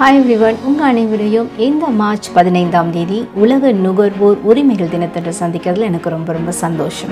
Hi everyone உங்கள் அனைவரையும் இந்த மார்ச் பதினைந்தாம் தேதி உலக நுகர்வோர் உரிமைகள் தினத்தன்று சந்திக்கிறதுல எனக்கு ரொம்ப ரொம்ப சந்தோஷம்.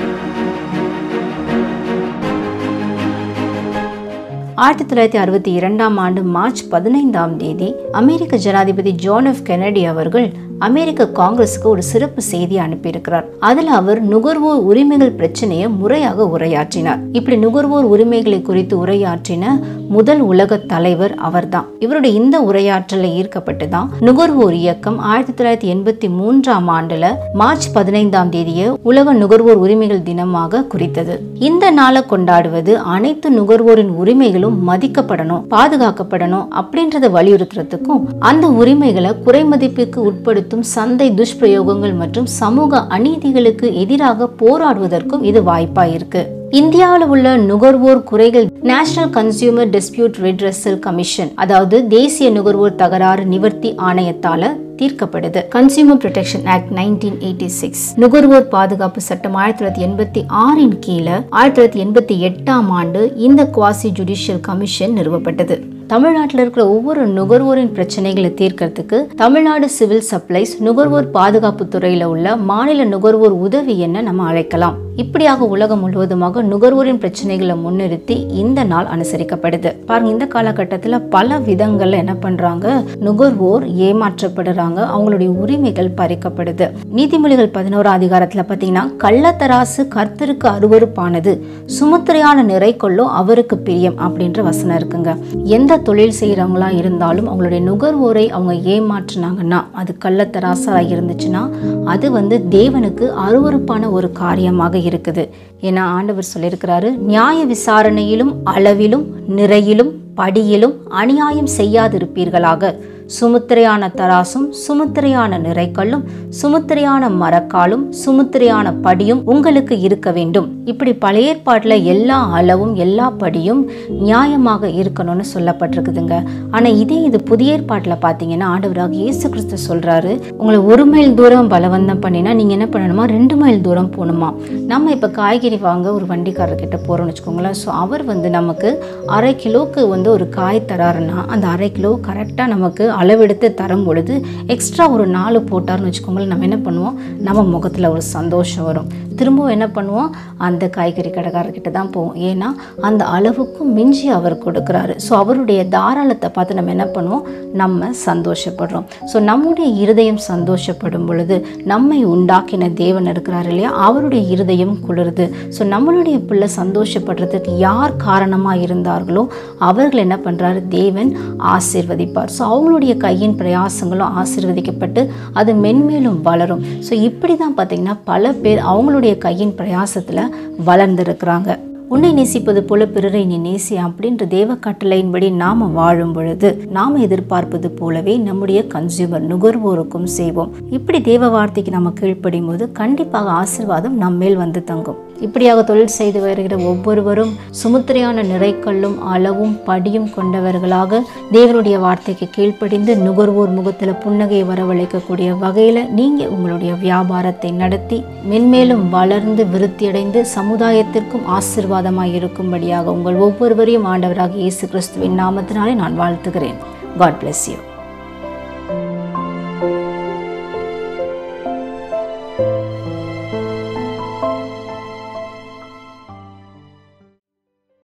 ஆயிரத்தி தொள்ளாயிரத்தி அறுபத்தி இரண்டாம் ஆண்டு மார்ச் பதினைந்தாம் தேதி அமெரிக்க ஜனாதிபதி ஜான் எஃப் கெனடி அவர்கள் அமெரிக்க காங்கிரஸுக்கு ஒரு சிறப்பு செய்தி அனுப்பியிருக்கிறார். அதுல அவர் நுகர்வோர் உரிமைகள் பிரச்சனையை முறையாக உரையாற்றினார். இப்படி நுகர்வோர் உரிமைகளை குறித்து உரையாற்றின முதல் உலக தலைவர் அவர்தான். இவருடைய இந்த உரையாற்றலை ஈர்க்கப்பட்டு தான் நுகர்வோர் இயக்கம் ஆயிரத்தி தொள்ளாயிரத்தி எண்பத்தி மூன்றாம் ஆண்டுல மார்ச் பதினைந்தாம் தேதியை உலக நுகர்வோர் உரிமைகள் தினமாக குறித்தது. இந்த நாளை கொண்டாடுவது அனைத்து நுகர்வோரின் உரிமைகளும் மதிக்கப்படணும் பாதுகாக்கப்படணும் அப்படின்றத வலியுறுத்துறதுக்கும் அந்த உரிமைகளை குறைமதிப்புக்கு பயன்படுத்தும் சந்தை துஷ்பிரயோகங்கள் மற்றும் சமூக அநீதிகளுக்கு எதிராக போராடுவதற்கும் இது வாய்ப்பாயிருக்கு. இந்தியாவில் உள்ள நுகர்வோர் குறைகள் national consumer dispute redressal commission அதாவது தேசிய நுகர்வோர் தகராறு நிவர்த்தி ஆணையத்தால தீர்க்கப்படுது. Consumer protection act nineteen eighty six நுகர்வோர் பாதுகாப்பு சட்டம் ஆயிரத்தி தொள்ளாயிரத்தி எண்பத்தி ஆறின் கீழே ஆயிரத்தி தொள்ளாயிரத்தி எண்பத்தி எட்டாம் ஆண்டு இந்த குவாசி ஜுடிஷியல் கமிஷன் நிறுவப்பட்டது. தமிழ்நாட்டில் இருக்கிற ஒவ்வொரு நுகர்வோரின் பிரச்சனைகளை தீர்க்கறதுக்கு தமிழ்நாடு சிவில் சப்ளைஸ் நுகர்வோர் பாதுகாப்பு துறையில் உள்ள மாநில நுகர்வோர் உதவி என்ன நம்ம அழைக்கலாம். இப்படியாக உலகம் முழுவதுமாக நுகர்வோரின் பிரச்சனைகளை முன்னிறுத்தி இந்த நாள் அனுசரிக்கப்படுது. பாருங்க இந்த காலகட்டத்தில் பல விதங்கள்ல என்ன பண்றாங்க? நுகர்வோர் ஏமாற்றப்படுறாங்க. அவங்களுடைய உரிமைகள் பறிக்கப்படுது. நீதிமொழிகள் பதினோரு அதிகாரத்தில் பார்த்தீங்கன்னா கள்ளத்தராசு கர்த்தருக்கு அருவருப்பானது சுமுத்திரையான நிறை கொள்ளும் அவருக்கு பிரியம் அப்படின்ற வசனம் இருக்குங்க. எந்த தொழில் செய்கிறவங்களா இருந்தாலும் அவங்களுடைய நுகர்வோரை அவங்க ஏமாற்றினாங்கன்னா அது கள்ளத்தராசாக இருந்துச்சுன்னா அது வந்து தேவனுக்கு அருவருப்பான ஒரு காரியமாக இருக்குது. ஏன்னா ஆண்டவர் சொல்லியிருக்கிறாரு நியாய விசாரணையிலும் அளவிலும் நிறையிலும் படியிலும் அநியாயம் செய்யாதிருப்பீர்களாக. சுமுத்திரையான தராசும் சுமுத்திரையான நிறைக்கல்லும் சுமுத்திரையான மரக்காலும் சுமுத்திரையான படியும் உங்களுக்கு இருக்க வேண்டும். இப்படி பழைய ஏற்பாட்டில் எல்லா அளவும் எல்லா படியும் நியாயமாக இருக்கணும்னு சொல்லப்பட்டிருக்குதுங்க. ஆனால் இதே இது புதிய ஏற்பாட்டில் பார்த்தீங்கன்னா ஆண்டவராக இயேசு கிறிஸ்து சொல்கிறாரு உங்களை ஒரு மைல் தூரம் பலவந்தம் பண்ணினா நீங்கள் என்ன பண்ணணுமா? ரெண்டு மைல் தூரம் போகணுமா? நம்ம இப்போ காய்கறி வாங்க ஒரு வண்டிக்காரர்கிட்ட போகிறோம்னு வச்சுக்கோங்களேன். ஸோ அவர் வந்து நமக்கு அரை கிலோக்கு வந்து ஒரு காய் தராருன்னா அந்த அரை கிலோ கரெக்டாக நமக்கு அளவெடுத்து தரும் பொழுது எக்ஸ்ட்ரா ஒரு நாலு போட்டார்னு வச்சுக்கோங்களேன் நம்ம என்ன பண்ணுவோம்? நம்ம முகத்தில் ஒரு சந்தோஷம் வரும். திரும்பவும் என்ன பண்ணுவோம்? அந்த காய்கறி கடைக்காரர்கிட்ட தான் போவோம். ஏன்னா அந்த அளவுக்கும் மிஞ்சி அவர் கொடுக்குறாரு. ஸோ அவருடைய தாராளத்தை பார்த்து நம்ம என்ன பண்ணுவோம்? நம்ம சந்தோஷப்படுறோம். ஸோ நம்முடைய இருதயம் சந்தோஷப்படும் பொழுது நம்மை உண்டாக்கின தேவன் இருக்கிறார் இல்லையா? அவருடைய இருதயம் குளிருது. ஸோ நம்மளுடைய பிள்ளை சந்தோஷப்படுறதுக்கு யார் காரணமாக இருந்தார்களோ அவர்கள் என்ன பண்ணுறாரு தேவன் ஆசிர்வதிப்பார். ஸோ அவங்களுடைய கையின் பிரயாசங்களும் ஆசிர்வதிக்கப்பட்டு அது மென்மேலும் வளரும். ஸோ இப்படி தான் பார்த்தீங்கன்னா பல பேர் அவங்களுடைய கையின் பிரயாசத்தில் வளர்ந்துருக்கிறாங்க. உன்னை நேசிப்பது போல பிறரை நீ நேசி அப்படின்ற தேவ கட்டளையின்படி நாம் வாழும் பொழுது நாம் எதிர்பார்ப்பது போலவே நம்முடைய கன்சியூமர் நுகர்வோருக்கும் செய்வோம். இப்படி தேவ வார்த்தைக்கு நம்ம கீழ்ப்படியும் போது கண்டிப்பாக ஆசிர்வாதம் நம்மேல் வந்து தங்கும். இப்படியாக தொழில் செய்து வருகிற ஒவ்வொருவரும் சுமுத்திரையான நிறைக்கல்லும் அளவும் படியும் கொண்டவர்களாக தேவனுடைய வார்த்தைக்கு கீழ்ப்படிந்து நுகர்வோர் முகத்தில் புன்னகையை வரவழைக்கக்கூடிய வகையில் நீங்கள் உங்களுடைய வியாபாரத்தை நடத்தி மென்மேலும் வளர்ந்து விருத்தியடைந்து சமுதாயத்திற்கும் ஆசிர்வாதமாக இருக்கும்படியாக உங்கள் ஒவ்வொருவரையும் ஆண்டவராக இயேசு கிறிஸ்துவின் நாமத்தினாலே நான் வாழ்த்துகிறேன். God bless you